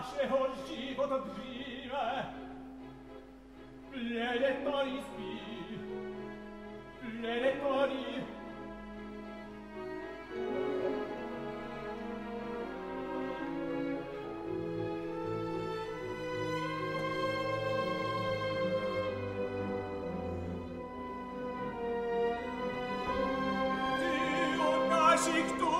nasce oggi život vive le lettori spi le lettori. Dio nascit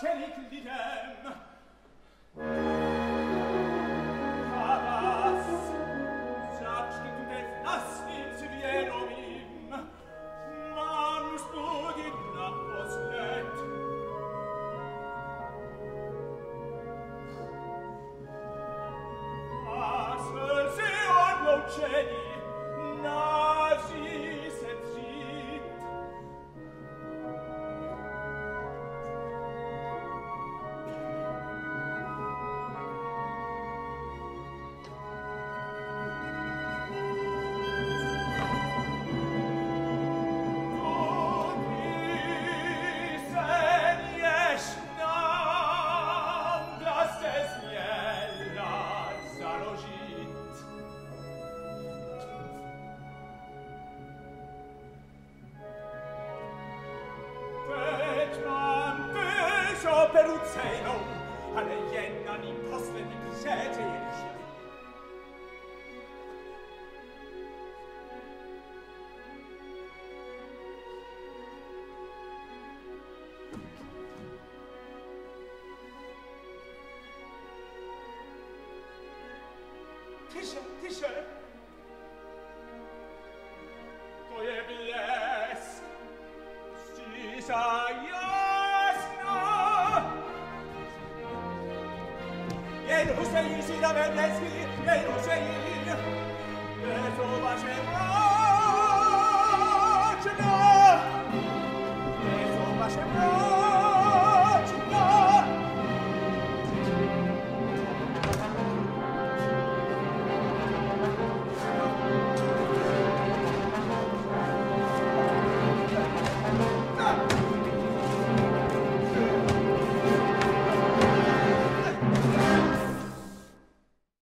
cerit lidem. Fetch man pescio per uzzeno, alle jenna ni posle di pisete ieri Hüseyin, Hüseyin, Hüseyin, Hüseyin, Hüseyin, Hüseyin, Hüseyin, Hüseyin,